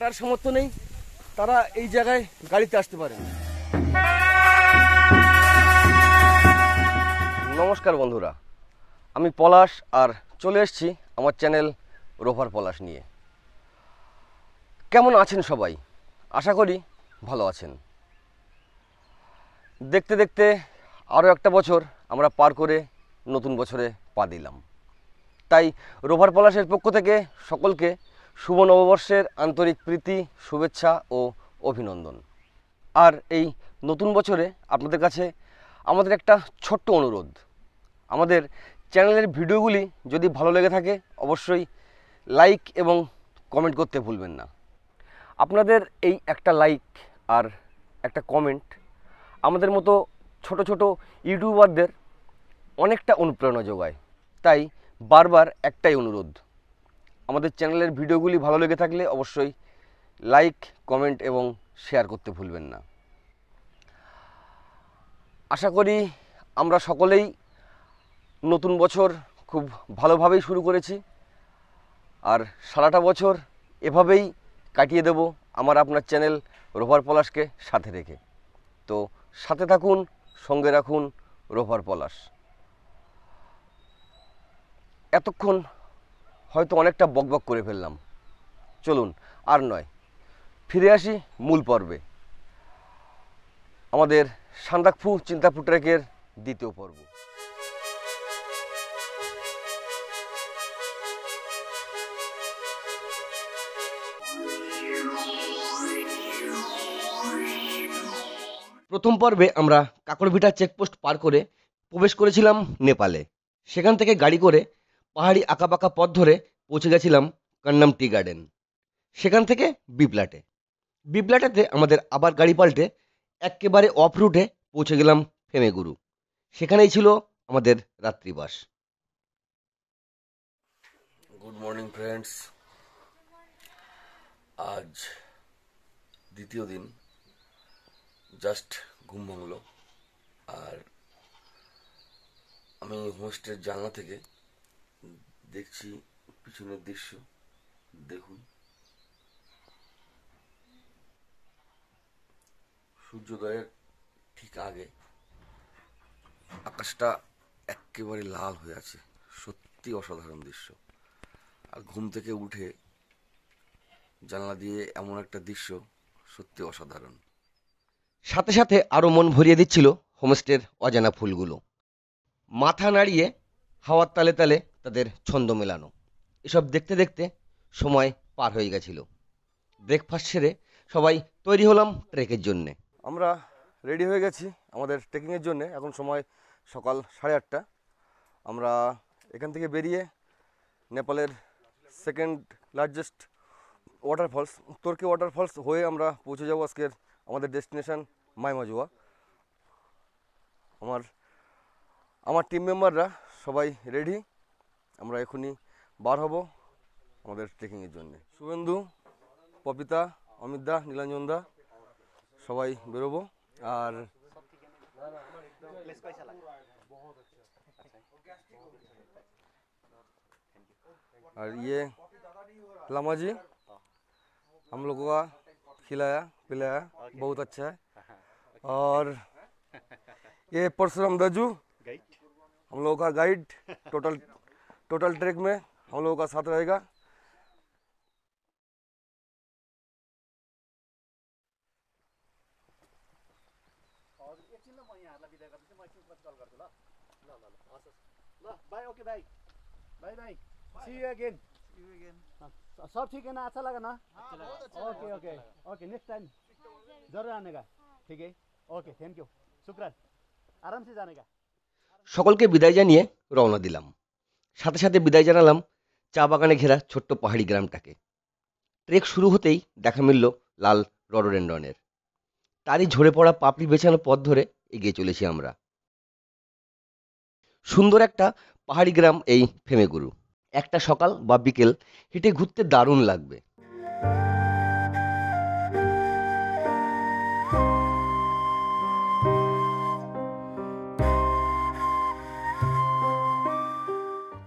হাঁটার সামর্থ্য নেই, তারা এই জায়গায় গাড়িতে আসতে পারে নমস্কার বন্ধুরা, আমি পলাশ আর চলে এসেছি আমার চ্যানেল রোভার পলাশ নিয়ে। কেমন আছেন সবাই? আশা করি ভালো আছেন। দেখতে দেখতে আরও একটা বছর আমরা পার করে নতুন বছরে পা দিলাম। তাই রোভার পলাশের পক্ষ থেকে সকলকে শুভ নববর্ষের আন্তরিক প্রীতি, শুভেচ্ছা ও অভিনন্দন। আর এই নতুন বছরে আপনাদের কাছে আমাদের একটা ছোট্ট অনুরোধ। আমাদের চ্যানেলের ভিডিওগুলি যদি ভালো লেগে থাকে, অবশ্যই লাইক এবং কমেন্ট করতে ভুলবেন না। আপনাদের এই একটা লাইক আর একটা কমেন্ট আমাদের মতো ছোট ছোট ইউটিউবারদের অনেকটা অনুপ্রেরণা যোগায়। তাই বারবার একটাই অনুরোধ আমাদের চ্যানেলের ভিডিওগুলি ভালো লেগে থাকলে অবশ্যই লাইক, কমেন্ট এবং শেয়ার করতে ভুলবেন না। আশা করি আমরা সকলেই নতুন বছর খুব ভালোভাবেই শুরু করেছি। আর সারাটা বছর এভাবেই কাটিয়ে দেব আমার আপনার চ্যানেল রোভার পলাশকে সাথে রেখে। তো সাথে থাকুন, সঙ্গে রাখুন রোভার পলাশ। এতক্ষণ হয়তো অনেকটা বকবক করে ফেললাম। চলুন, আর নয়। ফিরে আসি মূল পর্বে। আমাদের সান্দাকফু চিন্তাপু ট্রেকের দ্বিতীয় পর্ব। প্রথম পর্বে আমরা কাকরভিটা চেকপোস্ট পার করে প্রবেশ করেছিলাম নেপালে। সেখান থেকে গাড়ি করে পাহাড়ি আঁকাবাঁকা পথ ধরে পৌঁছে গেছিলাম কান্নাম টি গার্ডেন। সেখান থেকে বিপ্লাটে। বিপ্লাটেতে আমাদের আবার গাড়ি পাল্টে একেবারে অফ রুটে পৌঁছে গেলাম ফেমেগুরু। সেখানেই ছিল আমাদের রাত্রিবাস। Good morning friends. আজ দ্বিতীয় দিন, জাস্ট ঘুম ভাঙলো। আর আমি হোস্টের জানলা থেকে দেখছি পিছনের দৃশ্য। দেখুন। সূর্যোদয়ের ঠিক আগে আকাশটা একেবারে লাল হয়ে আছে। সত্যি অসাধারণ দৃশ্য। আর ঘুম থেকে উঠে জানলা দিয়ে এমন একটা দৃশ্য সত্যি অসাধারণ। সাথে সাথে আরও মন ভরিয়ে দিচ্ছিল হোমস্টের অজানা ফুলগুলো। মাথা নাড়িয়ে হাওয়ার তালে তালে তাদের ছন্দ মেলানো। এসব দেখতে দেখতে সময় পার হয়ে গেছিল। ব্রেকফাস্ট সেরে সবাই তৈরি হলাম ট্রেকের জন্যে। আমরা রেডি হয়ে গেছি আমাদের ট্রেকিংয়ের জন্য। এখন সময় সকাল সাড়ে আটটা। আমরা এখান থেকে বেরিয়ে নেপালের সেকেন্ড লার্জেস্ট ওয়াটারফলস তোরকে ওয়াটারফলস হয়ে আমরা পৌঁছে যাব আজকের আমাদের ডেস্টিনেশান মাইমাজুয়া আমার আমার টিম মেম্বাররা সবাই রেডি আমরা এখনই বার হব আমাদের ট্রেকিংয়ের জন্য শুভেন্দু পপিতা অমিতদা নীলাঞ্জনদা সবাই বেরোবো আর और ये लामा जी हम लोगों का खिलाया पिलाया बहुत अच्छा है और ये परशुराम दाजू हम लोगों का गाइड टोटल टोटल ट्रैक में हम लोगों का साथ रहेगा ल bye okay bye bye bye see you again सब ठीक है ना अच्छा लगा ना okay okay okay next time जरूर आने का ठीक है ओके थैंक यू शुक्रान आराम से जाने का সকলকে বিদায় জানিয়ে রওনা দিলাম সাথে সাথে বিদায় জানালাম চা বাগানে ঘেরা ছোট্ট পাহাড়ি গ্রামটাকে। ট্রেক শুরু হতেই দেখা মিলল লাল রডোডেন্ডনের তারই ঝরে পড়া পাপড়ি বেছানো পথ ধরে এগিয়ে চলেছি আমরা। সুন্দর একটা পাহাড়ি গ্রাম এই ফেমেগুরু। একটা সকাল বা বিকেল হেঁটে ঘুরতে দারুণ লাগবে।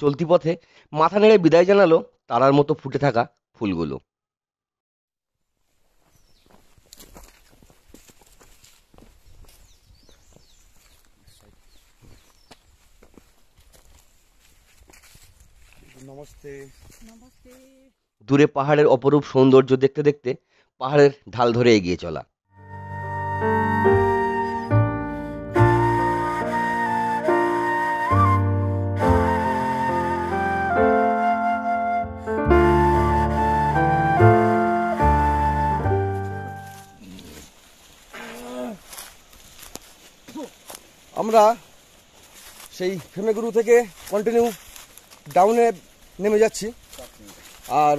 চলতি পথে মাথা নেড়ে বিদায় জানালো তারার মতো ফুটে থাকা ফুলগুলো। দূরে পাহাড়ের অপরূপ সৌন্দর্য দেখতে দেখতে পাহাড়ের ঢাল ধরে এগিয়ে চলা। আমরা সেই ফেমেগুরু থেকে কন্টিনিউ ডাউনে নেমে যাচ্ছি। আর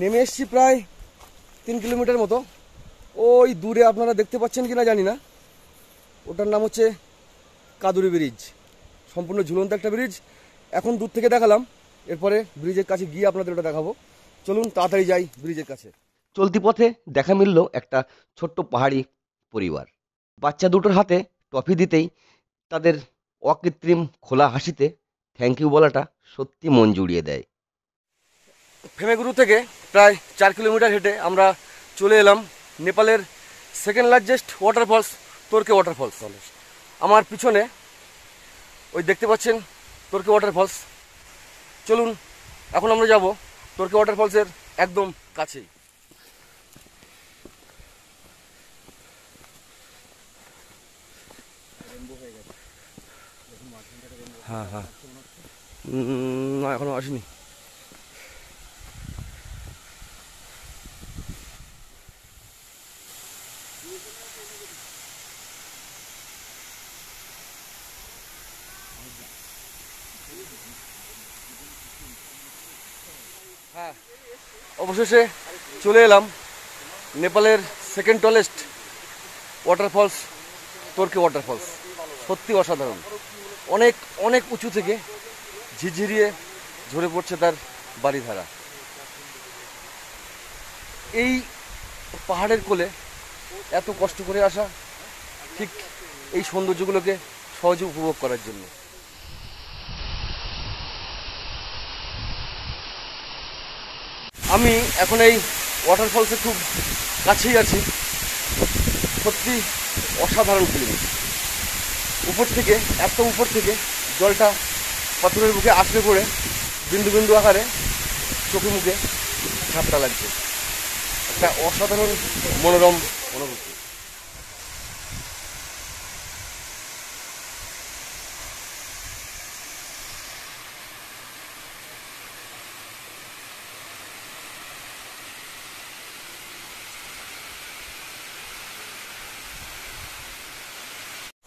নেমে এসছি প্রায় তিন কিলোমিটার মতো। ওই দূরে আপনারা দেখতে পাচ্ছেন কি না জানি না। ওটার নাম হচ্ছে কাদুরি ব্রিজ। সম্পূর্ণ ঝুলন্ত একটা ব্রিজ। এখন দূর থেকে দেখালাম। এরপরে ব্রিজের কাছে গিয়ে আপনাদের ওটা দেখাবো। চলুন তাড়াতাড়ি যাই ব্রিজের কাছে। চলতি পথে দেখা মিলল একটা ছোট্ট পাহাড়ি পরিবার। বাচ্চা দুটোর হাতে টফি দিতেই তাদের অকৃত্রিম খোলা হাসিতে থ্যাংক ইউ বলাটা সত্যি মন জুড়িয়ে দেয়। ফেমেগুরু থেকে প্রায় চার কিলোমিটার হেঁটে আমরা চলে এলাম নেপালের সেকেন্ড লার্জেস্ট ওয়াটারফলস তোরকে ওয়াটারফলস আমার পিছনে ওই দেখতে পাচ্ছেন তোরকে ওয়াটারফলস চলুন, এখন আমরা যাব তোরকে ওয়াটারফলসের একদম কাছেই। হ্যাঁ হ্যাঁ। না, এখনও আসেনি। অবশেষে চলে এলাম নেপালের সেকেন্ড টলেস্ট ওয়াটারফলস তোরকে ওয়াটারফলস সত্যি অসাধারণ। অনেক অনেক উঁচু থেকে ঝিরঝিরিয়ে ঝরে পড়ছে তার বাড়িধারা এই পাহাড়ের কোলে এত কষ্ট করে আসা ঠিক এই সৌন্দর্যগুলোকে সহজে উপভোগ করার জন্য। আমি এখন এই ওয়াটারফলসে খুব কাছেই আছি। সত্যি অসাধারণ ফিলিং উপর থেকে একদম উপর থেকে জলটা পাথরের বুকে আছড়ে পড়ে বিন্দু বিন্দু আকারে চোখে মুখে ঝাপটা লাগছে। একটা অসাধারণ মনোরম অনুভূতি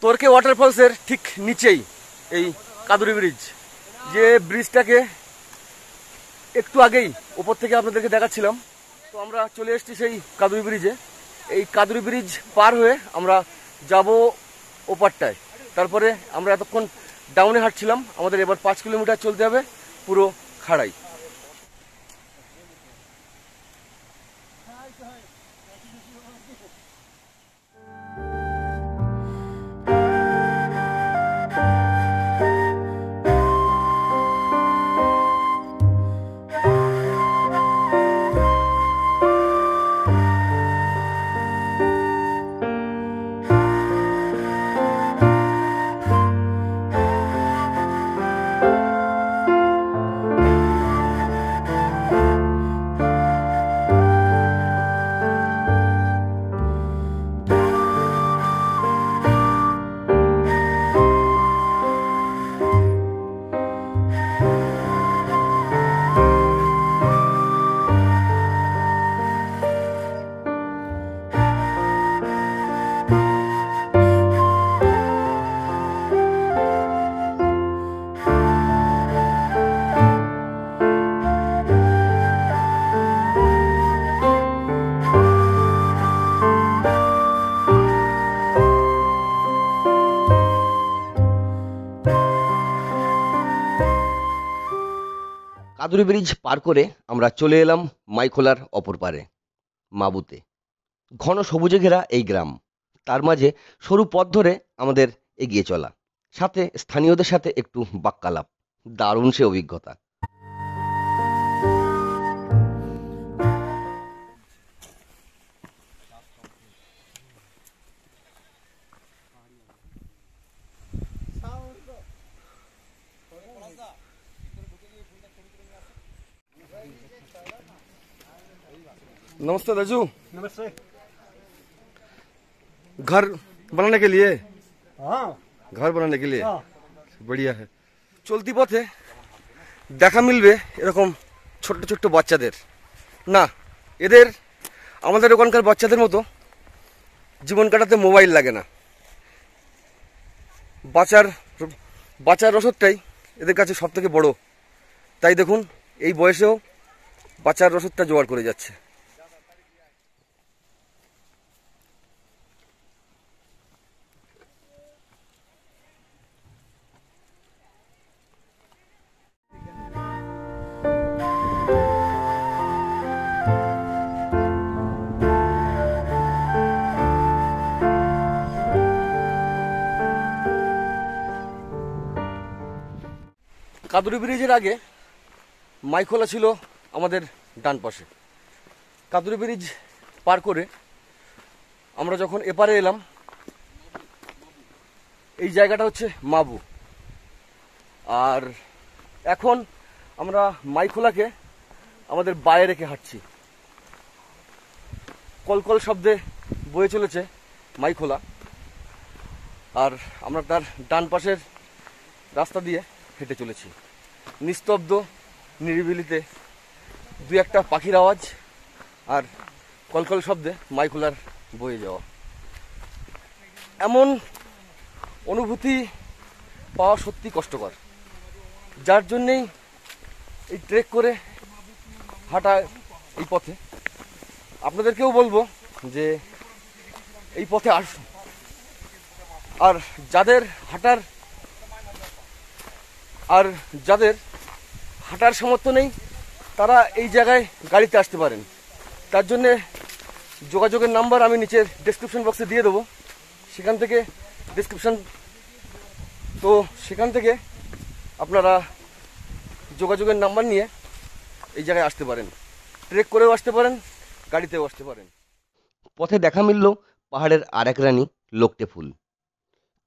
তোরকে ওয়াটারফলসের ঠিক নিচেই এই কাদুরি ব্রিজ যে ব্রিজটাকে একটু আগেই ওপর থেকে আপনাদেরকে দেখাচ্ছিলাম। তো আমরা চলে এসেছি সেই কাদুরি ব্রিজে এই কাদুরি ব্রিজ পার হয়ে আমরা যাব ওপারটায়। তারপরে আমরা এতক্ষণ ডাউনে হাঁটছিলাম, আমাদের এবার পাঁচ কিলোমিটার চলতে হবে পুরো খাড়াই কাদুরি ব্রিজ পার করে আমরা চলে এলাম মাইখোলার অপর পারে, মাবুতে। ঘন সবুজে ঘেরা এই গ্রাম। তার মাঝে সরু পথ ধরে আমাদের এগিয়ে চলা। সাথে স্থানীয়দের সাথে একটু বাক্যালাপ। দারুণ সে অভিজ্ঞতা। नमस्ते दाजू नमस्ते घर बनाने के लिए हाँ ঘর বানানে के लिए हाँ বড়িয়া হ্যাঁ চলতি পথে দেখা মিলবে এরকম ছোট্ট ছোট্ট বাচ্চাদের না এদের আমাদের ওখানকার বাচ্চাদের মতো জীবন কাটাতে মোবাইল লাগে না বাঁচার বাঁচার রসদটাই এদের কাছে সব থেকে বড় তাই দেখুন এই বয়সেও বাঁচার রসদটা জোগাড় করে যাচ্ছে কাদুরি ব্রিজের আগে মাইখোলা ছিল আমাদের ডান পাশে। কাদুরি ব্রিজ পার করে আমরা যখন এপারে এলাম, এই জায়গাটা হচ্ছে মাবু। আর এখন আমরা মাইখোলাকে আমাদের বায়ে রেখে হাঁটছি। কলকল শব্দে বয়ে চলেছে মাইখোলা। আর আমরা তার ডান পাশের রাস্তা দিয়ে হেঁটে চলেছি। নিস্তব্ধ, নিরিবিলিতে দু একটা পাখির আওয়াজ আর কলকল শব্দে মাইকুলার বয়ে যাওয়া। এমন অনুভূতি পাওয়া সত্যি কষ্টকর। যার জন্যেই এই ট্রেক করে হাঁটা এই পথে। আপনাদেরকেও বলব যে এই পথে আসুন। আর যাদের হাঁটার আর যাদের হাঁটার সামর্থ্য নেই, তারা এই জায়গায় গাড়িতে আসতে পারেন। তার জন্যে যোগাযোগের নাম্বার আমি নিচের ডেসক্রিপশন বক্সে দিয়ে দেবো। সেখান থেকে ডেসক্রিপশন তো সেখান থেকে আপনারা যোগাযোগের নাম্বার নিয়ে এই জায়গায় আসতে পারেন। ট্রেক করেও আসতে পারেন, গাড়িতেও আসতে পারেন। পথে দেখা মিলল পাহাড়ের আরেক রানী, লোকটে ফুল।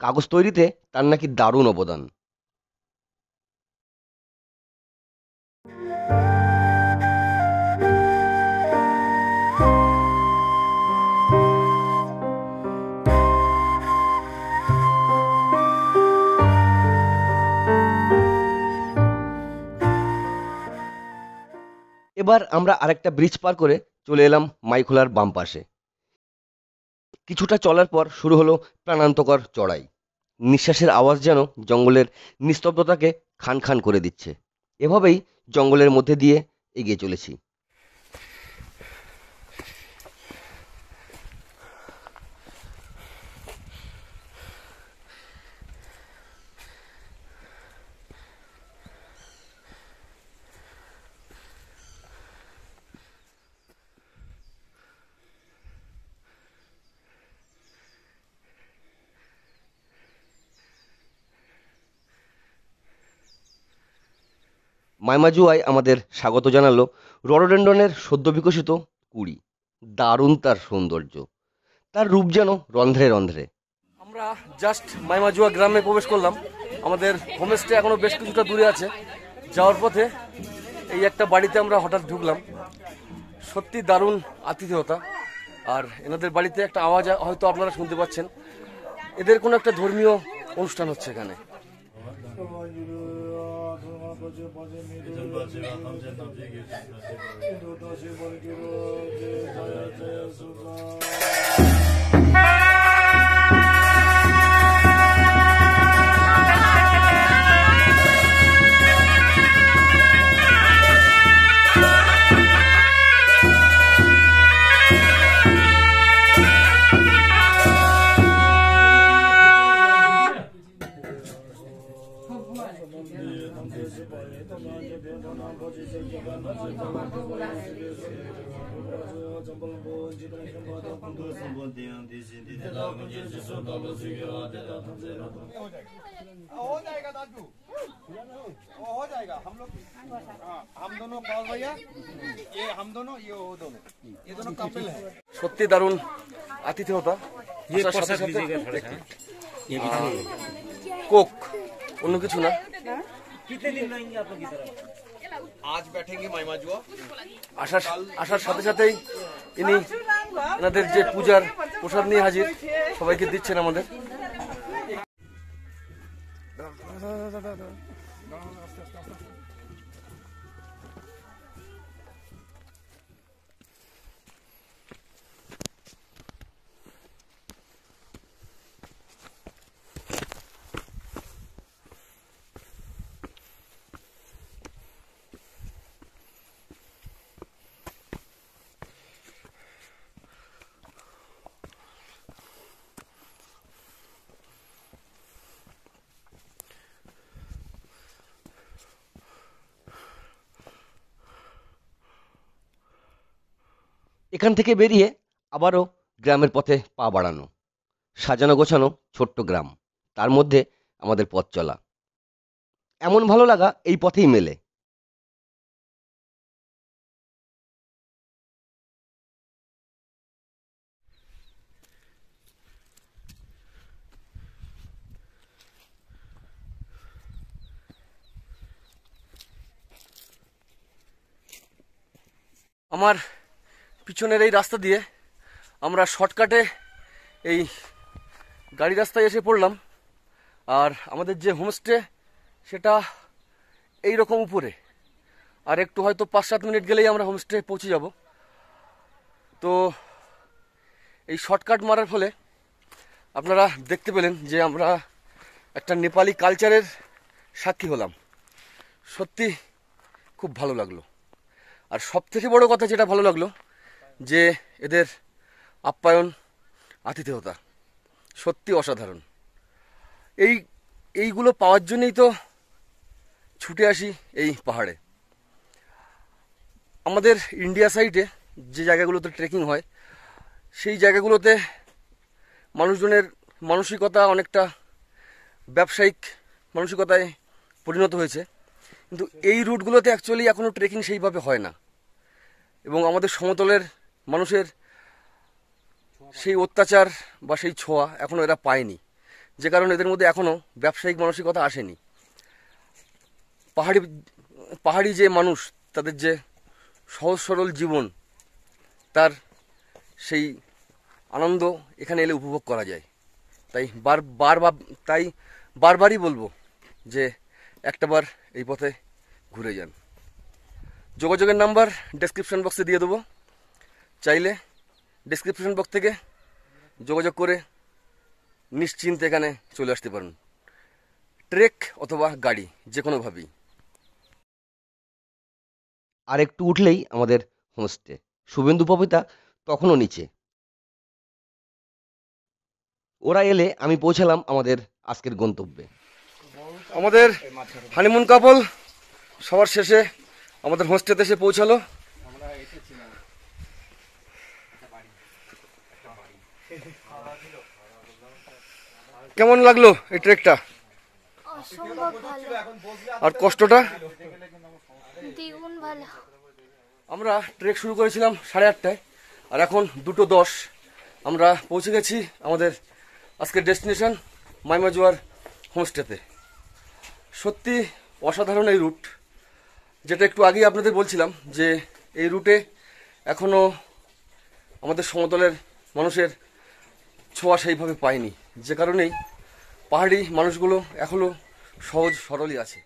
কাগজ তৈরিতে তার নাকি দারুণ অবদান। এবার আমরা আরেকটা ব্রিজ পার করে চলে এলাম মাইখোলার বাম পাশে। কিছুটা চলার পর শুরু হলো প্রাণান্তকর চড়াই। নিঃশ্বাসের আওয়াজ যেন জঙ্গলের নিস্তব্ধতাকে খান খান করে দিচ্ছে। এভাবেই জঙ্গলের মধ্যে দিয়ে এগিয়ে চলেছি। মাইমাজুয়ায় আমাদের স্বাগত জানালো রডোডেন্ডনের সদ্য বিকশিত কুড়ি। দারুণ তার সৌন্দর্য। তার রূপ যেন রন্ধ্রে রন্ধ্রে। আমরা জাস্ট মাইমাজুয়া গ্রামে প্রবেশ করলাম। আমাদের হোমস্টে এখনও বেশ কিছুটা দূরে আছে। যাওয়ার পথে এই একটা বাড়িতে আমরা হঠাৎ ঢুকলাম। সত্যি দারুণ আতিথেয়তা। আর এনাদের বাড়িতে একটা আওয়াজ হয়তো আপনারা শুনতে পাচ্ছেন। এদের কোনো একটা ধর্মীয় অনুষ্ঠান হচ্ছে এখানে। doje boje mi do. Doje wa kamje namje ge do doje bol ge ro je jaya jaya हो जाएगा दादू वो हो जाएगा हम लोग हाँ, हम दोनों पाल भैया ये हम दोनों ये वो दोनों ये दोनों कपिल है সত্যি দারুণ আতিথেয়তা আসার সাথে সাথে কোক অন্য কিছু না आज बैठेंगे माइमा जुआ আসার আসার সাথে সাথেই ইনি এনাদের যে পূজার প্রসাদ নিয়ে হাজির সবাইকে দিচ্ছেন আমাদের। এখান থেকে বেরিয়ে আবারও গ্রামের পথে পা বাড়ানো। সাজানো গোছানো ছোট্ট গ্রাম, তার মধ্যে আমাদের পথ চলা। এমন ভালো লাগা এই পথেই মেলে। আমার পিছনের এই রাস্তা দিয়ে আমরা শর্টকাটে এই গাড়ি রাস্তায় এসে পড়লাম। আর আমাদের যে হোমস্টে, সেটা এই রকম উপরে। আর একটু হয়তো পাঁচ সাত মিনিট গেলেই আমরা হোমস্টে পৌঁছে যাব। তো এই শর্টকাট মারার ফলে আপনারা দেখতে পেলেন যে আমরা একটা নেপালি কালচারের সাক্ষী হলাম। সত্যি খুব ভালো লাগল। আর সব থেকে বড় কথা যেটা ভালো লাগল যে এদের আপ্যায়ন, আতিথেয়তা। সত্যি অসাধারণ। এই, এইগুলো পাওয়ার জন্যই তো ছুটে আসি এই পাহাড়ে। আমাদের ইন্ডিয়া সাইডে যে জায়গাগুলোতে ট্রেকিং হয়, সেই জায়গাগুলোতে মানুষজনের মানসিকতা অনেকটা ব্যবসায়িক মানসিকতায় পরিণত হয়েছে। কিন্তু এই রুটগুলোতে অ্যাকচুয়ালি এখনও ট্রেকিং সেইভাবে হয় না। এবং আমাদের সমতলের মানুষের সেই অত্যাচার বা সেই ছোঁয়া এখনও এরা পায়নি। যে কারণে এদের মধ্যে এখনও ব্যবসায়িক মানসিকতা আসেনি। পাহাড়ি পাহাড়ি যে মানুষ, তাদের যে সহজ সরল জীবন, তার সেই আনন্দ এখানে এলে উপভোগ করা যায়। তাই বার বারবার তাই বারবারই বলব যে একটাবার এই পথে ঘুরে যান। যোগাযোগের নাম্বার ডেসক্রিপশন বক্সে দিয়ে দেবো। চাইলে ডেসক্রিপশন বক্স থেকে যোগাযোগ করে নিশ্চিন্তে এখানে চলে আসতে পারেন। ট্রেক অথবা গাড়ি যে কোনোভাবেই আর একটু উঠলেই আমাদের হোমস্টে। শুভেন্দু পপিতা তখনও নিচে। ওরা এলে আমি পৌঁছালাম আমাদের আজকের গন্তব্যে। আমাদের হানিমুন কাপল সবার শেষে আমাদের হোস্টেতে এসে পৌঁছালো। কেমন লাগল এই ট্রেকটা? আর কষ্টটা? আমরা ট্রেক শুরু করেছিলাম সাড়ে আটটায় আর এখন দুটো দশ। আমরা পৌঁছে গেছি আমাদের আজকের ডেস্টিনেশন মাইমাজুয়ার হোমস্টেতে। সত্যি অসাধারণ এই রুট। যেটা একটু আগেই আপনাদের বলছিলাম যে এই রুটে এখনও আমাদের সমতলের মানুষের ছোঁয়া সেইভাবে পায়নি যে কারণেই পাহাড়ি মানুষগুলো এখনও সহজ সরলই আছে।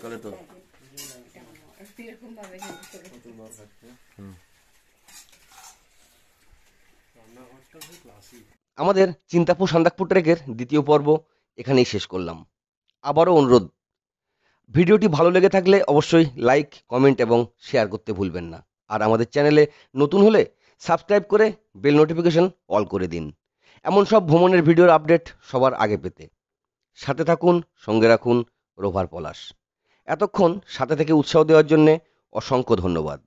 তাহলে তো আমাদের চিন্তাপুর সান্দাকপুর ট্রেকের দ্বিতীয় পর্ব এখানেই শেষ করলাম। আবারও অনুরোধ, ভিডিওটি ভালো লেগে থাকলে অবশ্যই লাইক কমেন্ট এবং শেয়ার করতে ভুলবেন না। আর আমাদের চ্যানেলে নতুন হলে সাবস্ক্রাইব করে বেল নোটিফিকেশন অল করে দিন। এমন সব ভ্রমণের ভিডিওর আপডেট সবার আগে পেতে সাথে থাকুন, সঙ্গে রাখুন রোভার পলাশ। এতক্ষণ সাথে থেকে উৎসাহ দেওয়ার জন্যে অসংখ্য ধন্যবাদ।